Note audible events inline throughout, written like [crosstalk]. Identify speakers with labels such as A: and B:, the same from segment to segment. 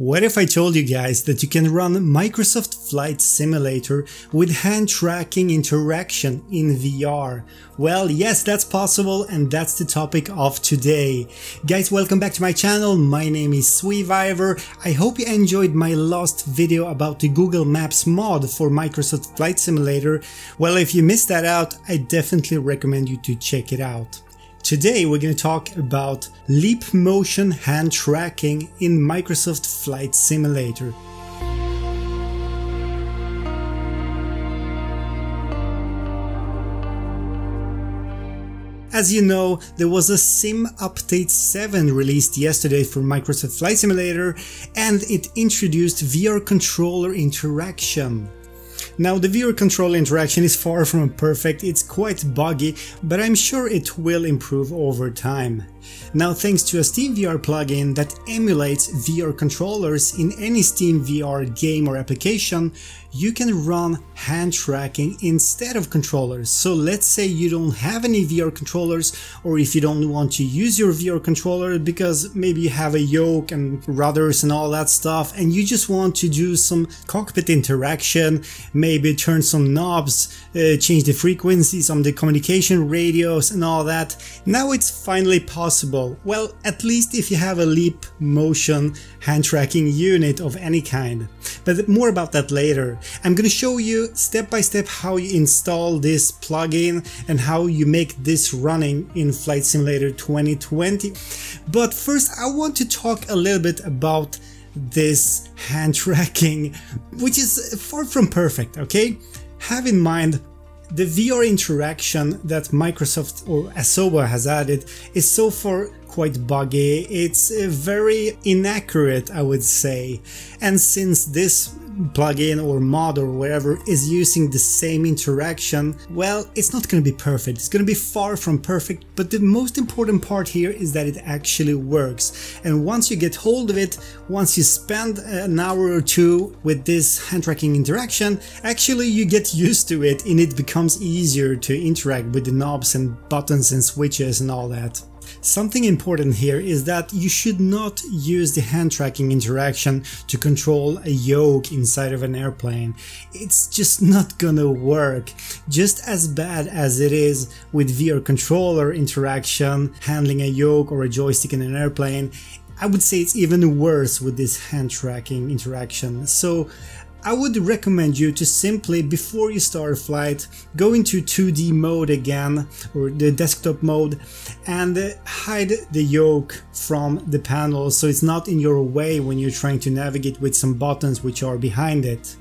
A: What if I told you guys that you can run Microsoft Flight Simulator with hand tracking interaction in VR? Well, yes, that's possible and that's the topic of today. Guys, welcome back to my channel. My name is SweViver. I hope you enjoyed my last video about the Google Maps mod for Microsoft Flight Simulator. Well, if you missed that out, I definitely recommend you to check it out. Today we're going to talk about leap motion hand tracking in Microsoft Flight Simulator. As you know, there was a Sim Update 7 released yesterday for Microsoft Flight Simulator and it introduced VR controller interaction. Now the VR control interaction is far from perfect, it's quite buggy, but I'm sure it will improve over time. Now thanks to a SteamVR plugin that emulates VR controllers in any SteamVR game or application, you can run hand tracking instead of controllers. So let's say you don't have any VR controllers or if you don't want to use your VR controller because maybe you have a yoke and rudders and all that stuff and you just want to do some cockpit interaction, maybe turn some knobs, uh, change the frequencies on the communication radios and all that. Now it's finally possible. Well, at least if you have a leap motion hand tracking unit of any kind. But more about that later. I'm gonna show you step by step how you install this plugin and how you make this running in Flight Simulator 2020. But first I want to talk a little bit about this hand tracking, which is far from perfect, okay? Have in mind the VR interaction that Microsoft or Asobo has added is so far quite buggy, it's uh, very inaccurate I would say, and since this plugin or mod or whatever is using the same interaction, well, it's not going to be perfect. It's going to be far from perfect, but the most important part here is that it actually works. And once you get hold of it, once you spend an hour or two with this hand tracking interaction, actually you get used to it and it becomes easier to interact with the knobs and buttons and switches and all that. Something important here is that you should not use the hand tracking interaction to control a yoke inside of an airplane. It's just not gonna work. Just as bad as it is with VR controller interaction, handling a yoke or a joystick in an airplane, I would say it's even worse with this hand tracking interaction. So I would recommend you to simply, before you start a flight, go into 2D mode again, or the desktop mode, and uh, hide the yoke from the panel so it's not in your way when you're trying to navigate with some buttons which are behind it.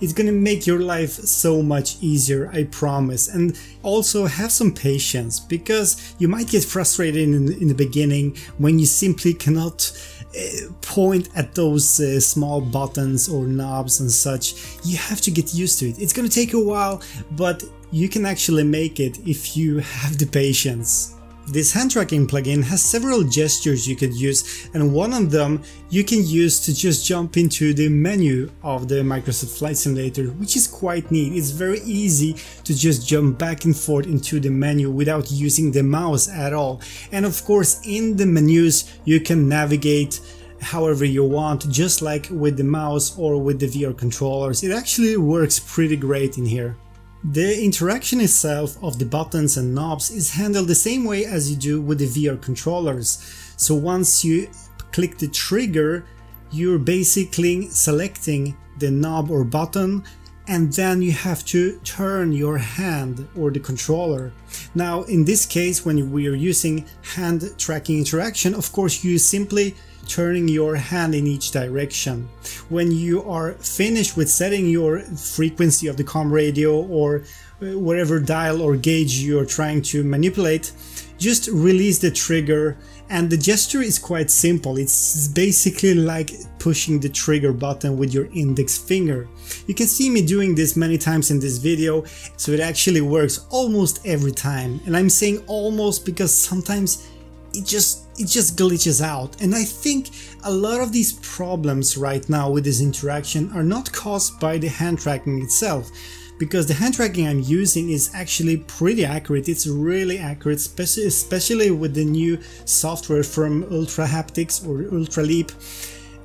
A: It's gonna make your life so much easier, I promise. And also have some patience because you might get frustrated in, in the beginning when you simply cannot uh, point at those uh, small buttons or knobs and such, you have to get used to it. It's gonna take a while, but you can actually make it if you have the patience. This hand tracking plugin has several gestures you could use and one of them you can use to just jump into the menu of the Microsoft Flight Simulator which is quite neat. It's very easy to just jump back and forth into the menu without using the mouse at all. And of course in the menus you can navigate however you want just like with the mouse or with the VR controllers. It actually works pretty great in here. The interaction itself of the buttons and knobs is handled the same way as you do with the VR controllers. So once you click the trigger, you're basically selecting the knob or button and then you have to turn your hand or the controller. Now in this case when we are using hand tracking interaction of course you simply turning your hand in each direction. When you are finished with setting your frequency of the com radio or uh, whatever dial or gauge you're trying to manipulate, just release the trigger and the gesture is quite simple. It's basically like pushing the trigger button with your index finger. You can see me doing this many times in this video, so it actually works almost every time. And I'm saying almost because sometimes it just it just glitches out. And I think a lot of these problems right now with this interaction are not caused by the hand tracking itself because the hand tracking I'm using is actually pretty accurate. It's really accurate especially with the new software from Ultrahaptics or Ultraleap.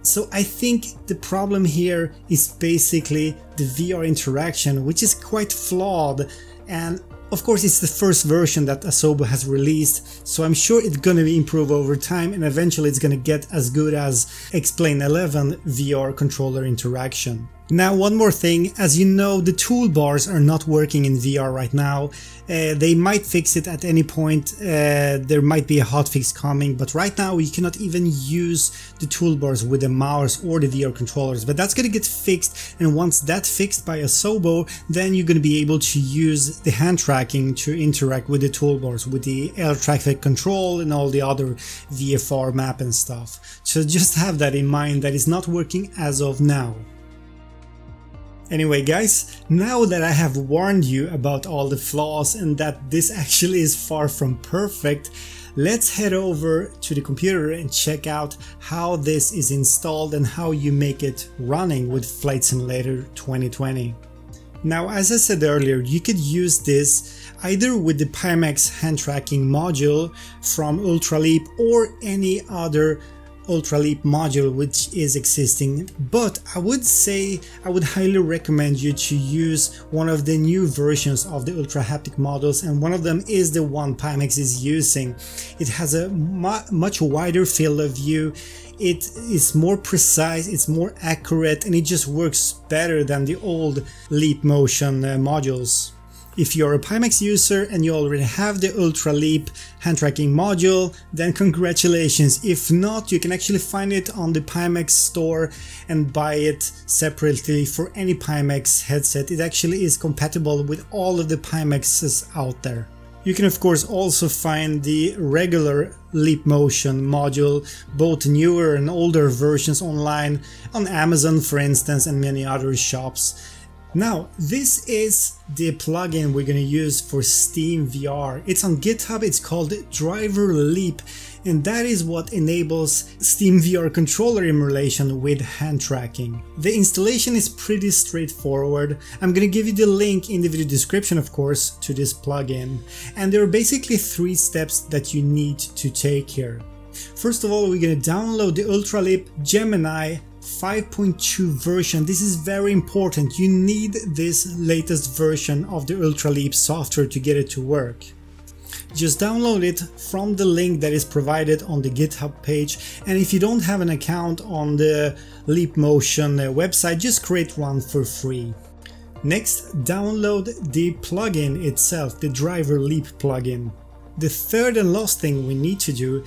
A: So I think the problem here is basically the VR interaction, which is quite flawed. And of course it's the first version that Asobo has released, so I'm sure it's gonna improve over time and eventually it's gonna get as good as X-Plane 11 VR controller interaction. Now one more thing, as you know the toolbars are not working in VR right now. Uh, they might fix it at any point, uh, there might be a hotfix coming, but right now you cannot even use the toolbars with the mouse or the VR controllers, but that's gonna get fixed and once that's fixed by Asobo, then you're gonna be able to use the hand tracking to interact with the toolbars, with the air traffic control and all the other VFR map and stuff. So just have that in mind that is not working as of now. Anyway guys, now that I have warned you about all the flaws and that this actually is far from perfect, let's head over to the computer and check out how this is installed and how you make it running with Flight Simulator 2020. Now as I said earlier, you could use this either with the Pimax hand tracking module from Ultraleap or any other Ultraleap module which is existing but I would say I would highly recommend you to use one of the new versions of the Ultra Haptic models and one of them is the one Pimax is using. It has a mu much wider field of view, it is more precise, it's more accurate and it just works better than the old Leap Motion uh, modules. If you're a Pimax user and you already have the Ultraleap hand tracking module, then congratulations. If not, you can actually find it on the Pimax store and buy it separately for any Pimax headset. It actually is compatible with all of the Pimaxes out there. You can of course also find the regular Leap Motion module, both newer and older versions online on Amazon for instance and many other shops. Now, this is the plugin we're going to use for Steam VR. It's on GitHub, it's called Driver Leap, and that is what enables Steam VR controller emulation with hand tracking. The installation is pretty straightforward. I'm going to give you the link in the video description, of course, to this plugin. And there are basically three steps that you need to take here. First of all, we're going to download the Ultraleap Gemini 5.2 version. This is very important. You need this latest version of the Ultraleap software to get it to work. Just download it from the link that is provided on the GitHub page and if you don't have an account on the Leap Motion uh, website, just create one for free. Next, download the plugin itself, the Driver Leap plugin. The third and last thing we need to do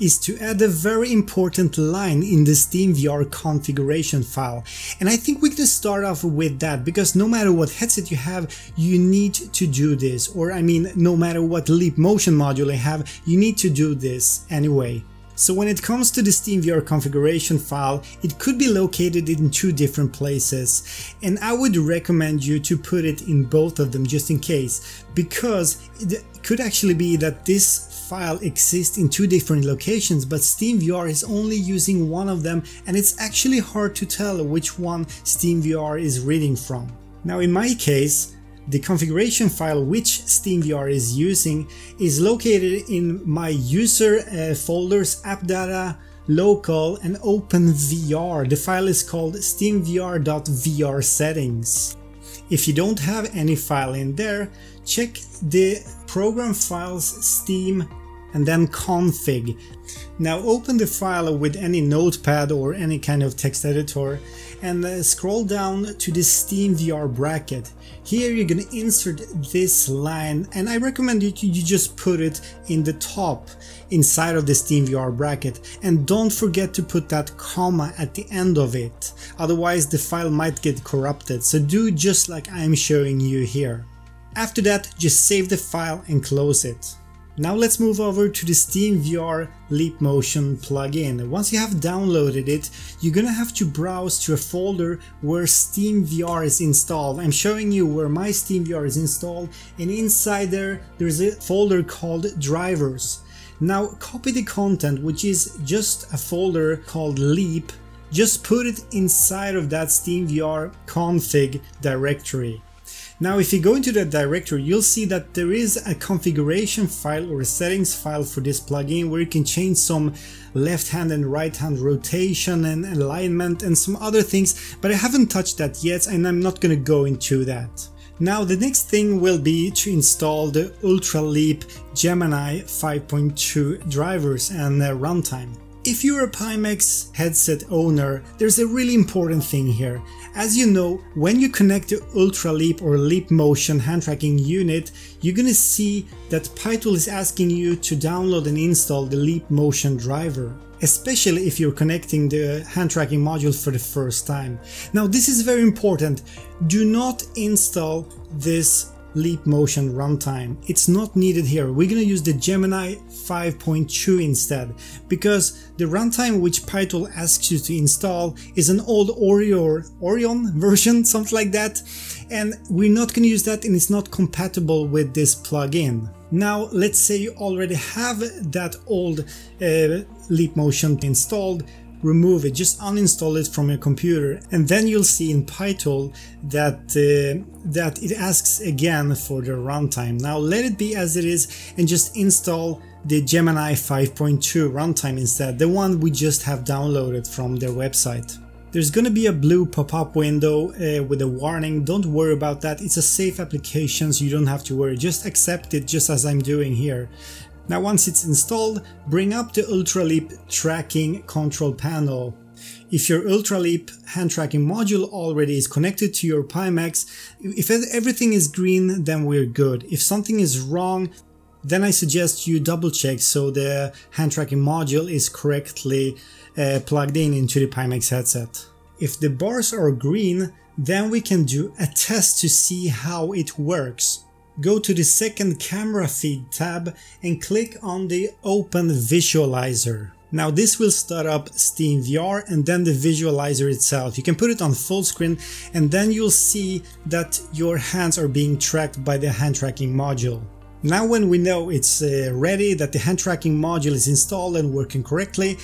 A: is to add a very important line in the SteamVR configuration file. And I think we can start off with that because no matter what headset you have, you need to do this. Or I mean, no matter what Leap Motion module you have, you need to do this anyway. So when it comes to the SteamVR configuration file, it could be located in two different places and I would recommend you to put it in both of them just in case because it could actually be that this file exists in two different locations but SteamVR is only using one of them and it's actually hard to tell which one SteamVR is reading from. Now in my case, the configuration file which SteamVR is using is located in my user uh, folders appdata, local and openVR. The file is called steamvr.vrsettings. If you don't have any file in there, check the program files steam and then config. Now open the file with any notepad or any kind of text editor and uh, scroll down to the Steam VR bracket. Here you're gonna insert this line and I recommend you, just put it in the top inside of the Steam VR bracket and don't forget to put that comma at the end of it otherwise the file might get corrupted so do just like I'm showing you here. After that just save the file and close it. Now let's move over to the Steam VR Leap Motion plugin. Once you have downloaded it, you're gonna have to browse to a folder where Steam VR is installed. I'm showing you where my Steam VR is installed and inside there, there's a folder called drivers. Now copy the content, which is just a folder called Leap, just put it inside of that Steam VR config directory. Now if you go into the directory you'll see that there is a configuration file or a settings file for this plugin where you can change some left hand and right hand rotation and alignment and some other things but I haven't touched that yet and I'm not gonna go into that. Now the next thing will be to install the Ultraleap Gemini 5.2 drivers and uh, runtime. If you're a Pimax headset owner, there's a really important thing here. As you know, when you connect the Ultraleap or Leap Motion hand tracking unit, you're gonna see that PiTool is asking you to download and install the Leap Motion driver especially if you're connecting the hand tracking module for the first time. Now this is very important, do not install this Leap Motion runtime. It's not needed here. We're gonna use the Gemini 5.2 instead, because the runtime which PiTool asks you to install is an old Oreo, Orion version, [laughs] something like that, and we're not gonna use that and it's not compatible with this plugin. Now let's say you already have that old uh, Leap Motion installed, remove it, just uninstall it from your computer and then you'll see in PiTool that, uh, that it asks again for the runtime. Now let it be as it is and just install the Gemini 5.2 runtime instead, the one we just have downloaded from their website. There's gonna be a blue pop-up window uh, with a warning, don't worry about that, it's a safe application so you don't have to worry, just accept it just as I'm doing here. Now once it's installed, bring up the Ultraleap tracking control panel. If your Ultraleap hand tracking module already is connected to your Pimax, if everything is green then we're good. If something is wrong, then I suggest you double check so the hand tracking module is correctly uh, plugged in into the Pimax headset. If the bars are green, then we can do a test to see how it works. Go to the second camera feed tab and click on the open visualizer. Now this will start up Steam VR and then the visualizer itself. You can put it on full screen and then you'll see that your hands are being tracked by the hand tracking module. Now when we know it's uh, ready, that the hand tracking module is installed and working correctly,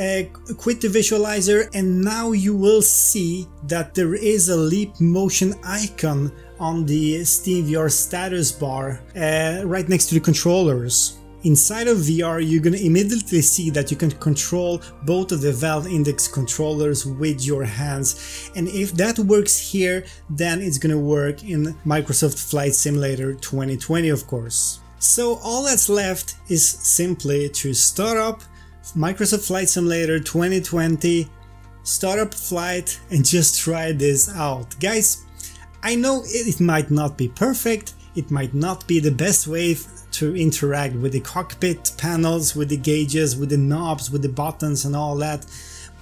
A: uh, quit the visualizer and now you will see that there is a leap motion icon on the SteamVR status bar uh, right next to the controllers. Inside of VR, you're gonna immediately see that you can control both of the Valve Index controllers with your hands. And if that works here, then it's gonna work in Microsoft Flight Simulator 2020, of course. So all that's left is simply to start up Microsoft Flight Simulator 2020, start up flight and just try this out. Guys, I know it might not be perfect, it might not be the best way to interact with the cockpit panels, with the gauges, with the knobs, with the buttons and all that,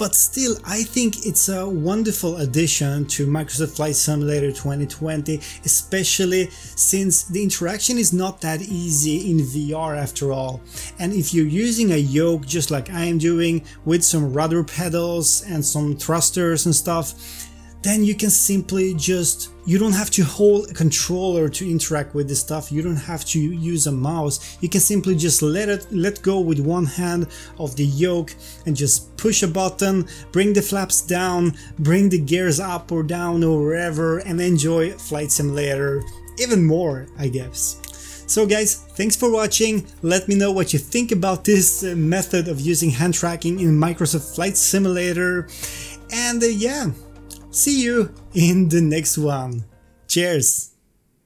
A: but still I think it's a wonderful addition to Microsoft Flight Simulator 2020, especially since the interaction is not that easy in VR after all. And if you're using a yoke just like I am doing with some rudder pedals and some thrusters and stuff, then you can simply just you don't have to hold a controller to interact with this stuff. You don't have to use a mouse. You can simply just let it let go with one hand of the yoke and just push a button bring the flaps down bring the gears up or down or wherever and enjoy flight simulator. Even more i guess. So guys, thanks for watching, let me know what you think about this uh, method of using hand tracking in Microsoft Flight Simulator. And uh, yeah, See you in the next one. Cheers!